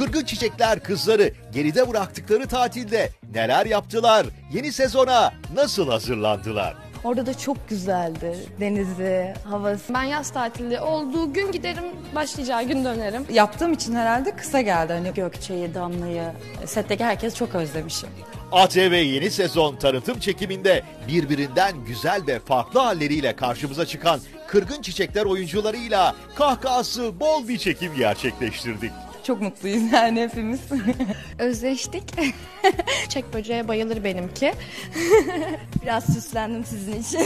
Kırgın Çiçekler kızları geride bıraktıkları tatilde neler yaptılar? Yeni sezona nasıl hazırlandılar? Orada da çok güzeldi. Denizi, havası. Ben yaz tatili olduğu gün giderim, başlayacağı gün dönerim. Yaptığım için herhalde kısa geldi. Hani Gökçe'yi, Damla'yı, setteki herkes çok özlemişim. ATV yeni sezon tanıtım çekiminde birbirinden güzel ve farklı halleriyle karşımıza çıkan Kırgın Çiçekler oyuncularıyla kahkahası bol bir çekim gerçekleştirdik. Çok mutluyuz yani hepimiz. Özleştik. Çek böceğe bayılır benimki. Biraz süslendim sizin için.